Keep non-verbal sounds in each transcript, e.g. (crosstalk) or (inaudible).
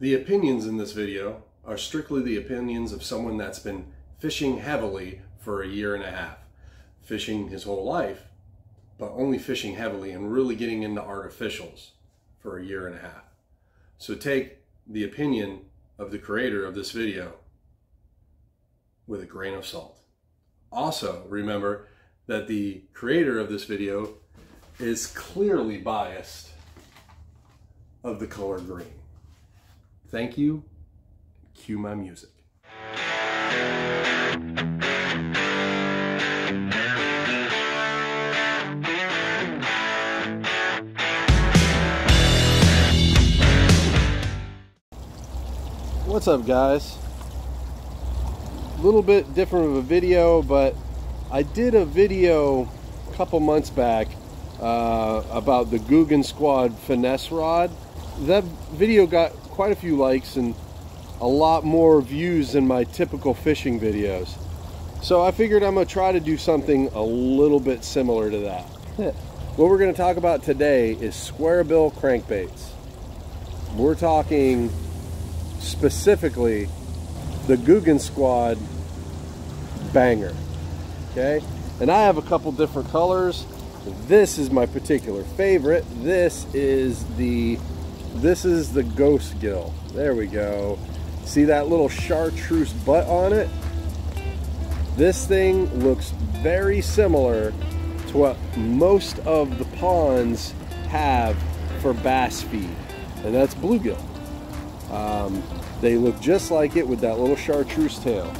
The opinions in this video are strictly the opinions of someone that's been fishing heavily for a year and a half. Fishing his whole life, but only fishing heavily and really getting into artificials for a year and a half. So take the opinion of the creator of this video with a grain of salt. Also, remember that the creator of this video is clearly biased of the color green. Thank you. Cue my music. What's up guys? A little bit different of a video, but I did a video a couple months back uh, about the Googan Squad finesse rod. That video got quite a few likes and a lot more views than my typical fishing videos. So I figured I'm gonna try to do something a little bit similar to that. what we're gonna talk about today is square bill crankbaits. We're talking specifically the Googan Squad banger, okay? And I have a couple different colors. This is my particular favorite. This is the, this is the Ghost Gill. There we go. See that little chartreuse butt on it? This thing looks very similar to what most of the ponds have for bass feed, and that's bluegill. Um, they look just like it with that little chartreuse tail.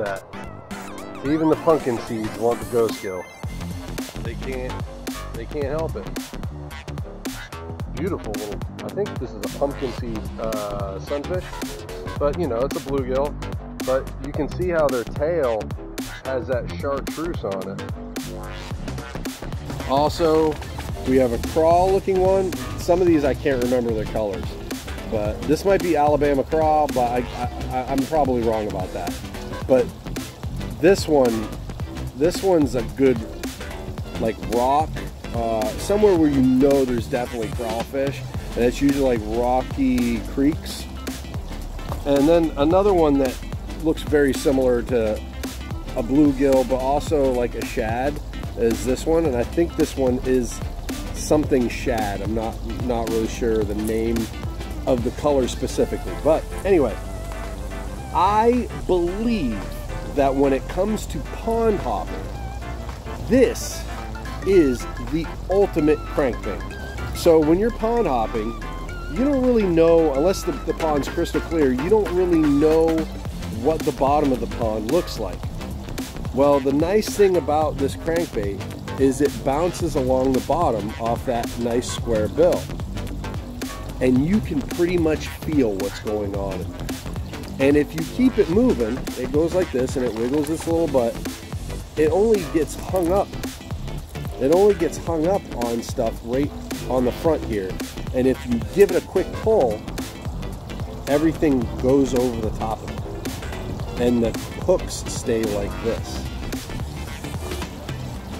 At that. Even the pumpkin seeds want the ghost gill. They can't they can't help it. Beautiful little I think this is a pumpkin seed uh, sunfish. But you know, it's a bluegill. But you can see how their tail has that chartreuse on it. Also, we have a crawl looking one. Some of these I can't remember their colors. But this might be Alabama craw, but I, I, I'm probably wrong about that. But this one, this one's a good like rock, uh, somewhere where you know there's definitely crawfish, and it's usually like rocky creeks. And then another one that looks very similar to a bluegill, but also like a shad, is this one, and I think this one is something shad. I'm not not really sure the name of the color specifically, but anyway, I believe that when it comes to pond hopping, this is the ultimate crankbait. So when you're pond hopping, you don't really know, unless the, the pond's crystal clear, you don't really know what the bottom of the pond looks like. Well, the nice thing about this crankbait is it bounces along the bottom off that nice square bill. And you can pretty much feel what's going on. And if you keep it moving, it goes like this and it wiggles its little butt, it only gets hung up. It only gets hung up on stuff right on the front here. And if you give it a quick pull, everything goes over the top of it. And the hooks stay like this.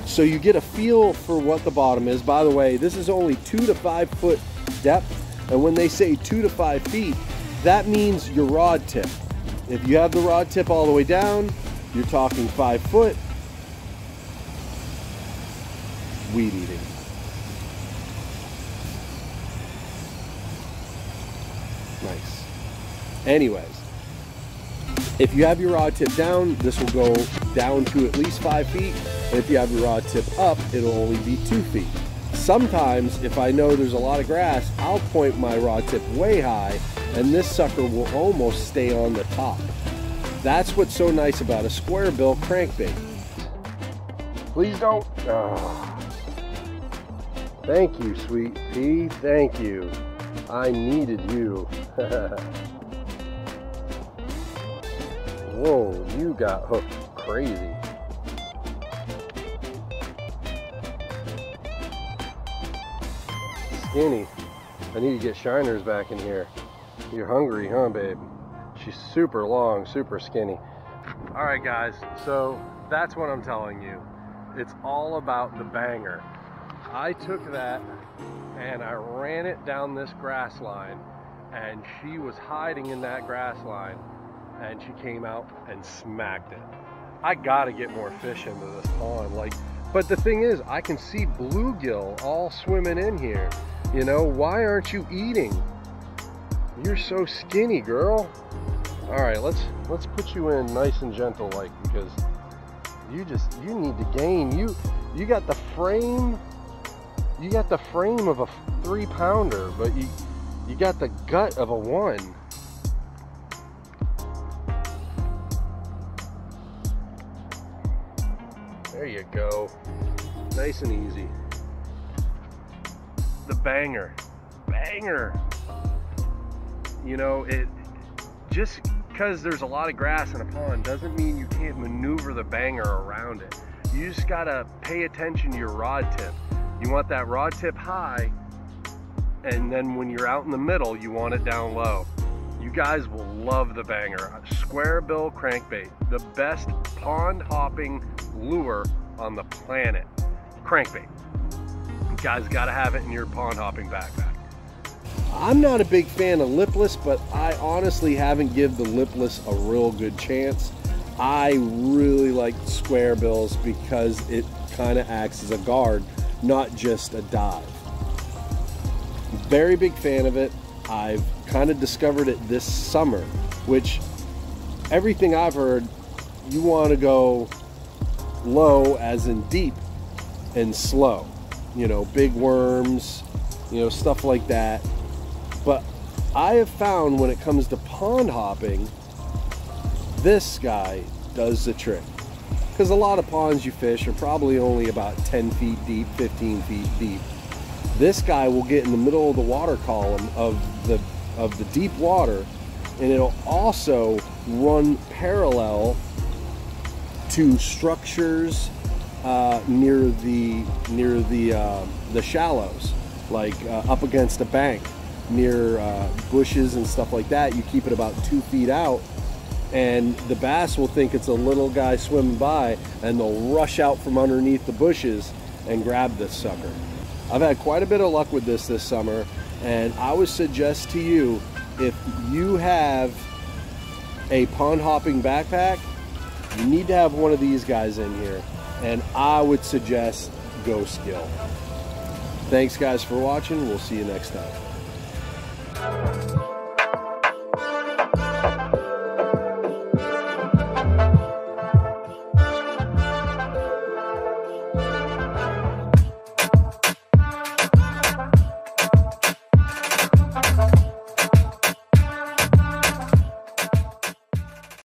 So you get a feel for what the bottom is. By the way, this is only two to five foot depth. And when they say two to five feet, that means your rod tip. If you have the rod tip all the way down, you're talking five foot. Weed eating. Nice. Anyways, if you have your rod tip down, this will go down to at least five feet. And if you have your rod tip up, it'll only be two feet. Sometimes, if I know there's a lot of grass, I'll point my rod tip way high and this sucker will almost stay on the top. That's what's so nice about a square bill crankbait. Please don't. Oh. Thank you, sweet pea. Thank you. I needed you. (laughs) Whoa, you got hooked crazy. Skinny. I need to get shiners back in here. You're hungry, huh, babe? She's super long, super skinny. All right, guys, so that's what I'm telling you. It's all about the banger. I took that and I ran it down this grass line and she was hiding in that grass line and she came out and smacked it. I gotta get more fish into this pond. Like, but the thing is, I can see bluegill all swimming in here. You know, why aren't you eating? You're so skinny, girl. All right, let's let's put you in nice and gentle like because you just you need to gain. You you got the frame you got the frame of a three pounder, but you you got the gut of a one. There you go. Nice and easy. The banger. Banger. You know, it just because there's a lot of grass in a pond doesn't mean you can't maneuver the banger around it. You just gotta pay attention to your rod tip. You want that rod tip high, and then when you're out in the middle, you want it down low. You guys will love the banger. Square bill crankbait, the best pond hopping lure on the planet. Crankbait. Guys gotta have it in your pond hopping backpack. I'm not a big fan of lipless, but I honestly haven't give the lipless a real good chance. I really like square bills because it kind of acts as a guard, not just a dive. Very big fan of it. I've kind of discovered it this summer, which everything I've heard, you want to go low as in deep and slow. You know, big worms, you know, stuff like that. But I have found when it comes to pond hopping, this guy does the trick. Because a lot of ponds you fish are probably only about 10 feet deep, 15 feet deep. This guy will get in the middle of the water column of the of the deep water and it'll also run parallel to structures uh, near the near the uh, the shallows, like uh, up against a bank, near uh, bushes and stuff like that. You keep it about two feet out, and the bass will think it's a little guy swimming by, and they'll rush out from underneath the bushes and grab this sucker. I've had quite a bit of luck with this this summer, and I would suggest to you if you have a pond hopping backpack you need to have one of these guys in here. And I would suggest Ghost Gill. Thanks guys for watching. We'll see you next time.